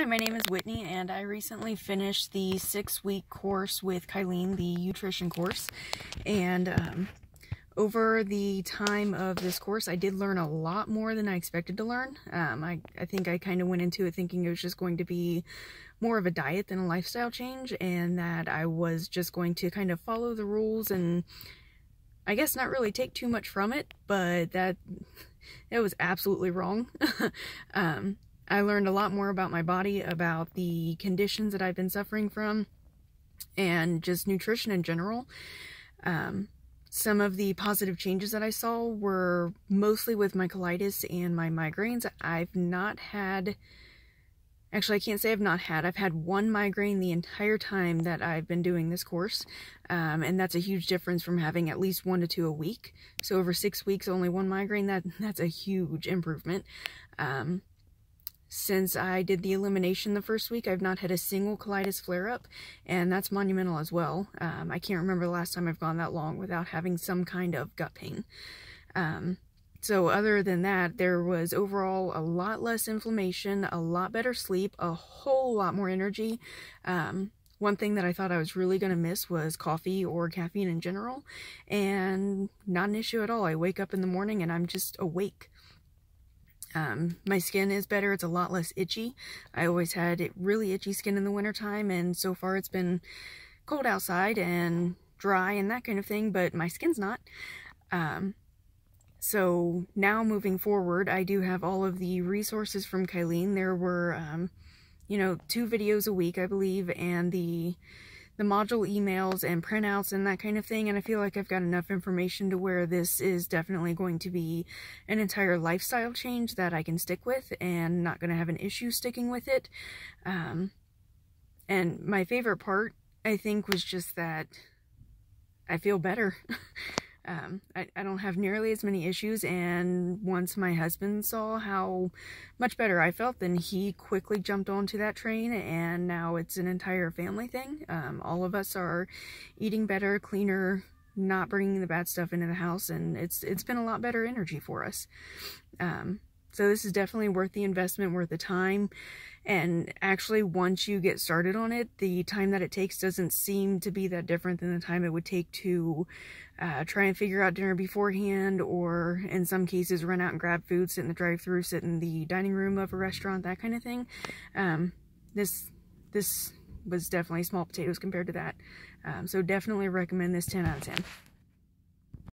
Hi, my name is Whitney, and I recently finished the six-week course with Kylene, the nutrition course. And um, over the time of this course, I did learn a lot more than I expected to learn. Um, I, I think I kind of went into it thinking it was just going to be more of a diet than a lifestyle change, and that I was just going to kind of follow the rules and I guess not really take too much from it, but that it was absolutely wrong. um, I learned a lot more about my body, about the conditions that I've been suffering from, and just nutrition in general. Um, some of the positive changes that I saw were mostly with my colitis and my migraines. I've not had, actually I can't say I've not had, I've had one migraine the entire time that I've been doing this course. Um, and that's a huge difference from having at least one to two a week. So over six weeks, only one migraine, that that's a huge improvement. Um, since I did the elimination the first week, I've not had a single colitis flare-up, and that's monumental as well. Um, I can't remember the last time I've gone that long without having some kind of gut pain. Um, so other than that, there was overall a lot less inflammation, a lot better sleep, a whole lot more energy. Um, one thing that I thought I was really going to miss was coffee or caffeine in general, and not an issue at all. I wake up in the morning and I'm just awake. Um, my skin is better. It's a lot less itchy. I always had it really itchy skin in the wintertime, and so far it's been cold outside and dry and that kind of thing, but my skin's not. Um, so now moving forward, I do have all of the resources from Kylene. There were, um, you know, two videos a week, I believe, and the the module emails and printouts and that kind of thing. And I feel like I've got enough information to where this is definitely going to be an entire lifestyle change that I can stick with and not going to have an issue sticking with it. Um, and my favorite part, I think, was just that I feel better. Um, I, I don't have nearly as many issues, and once my husband saw how much better I felt, then he quickly jumped onto that train, and now it's an entire family thing. Um, all of us are eating better, cleaner, not bringing the bad stuff into the house, and it's it's been a lot better energy for us. Um, so this is definitely worth the investment, worth the time. And actually, once you get started on it, the time that it takes doesn't seem to be that different than the time it would take to uh, try and figure out dinner beforehand, or in some cases, run out and grab food, sit in the drive-through, sit in the dining room of a restaurant, that kind of thing. Um, this this was definitely small potatoes compared to that. Um, so definitely recommend this 10 out of 10.